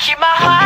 Keep my heart.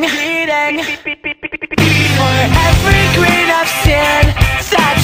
bleeding, bleeding. For every green I've seen, such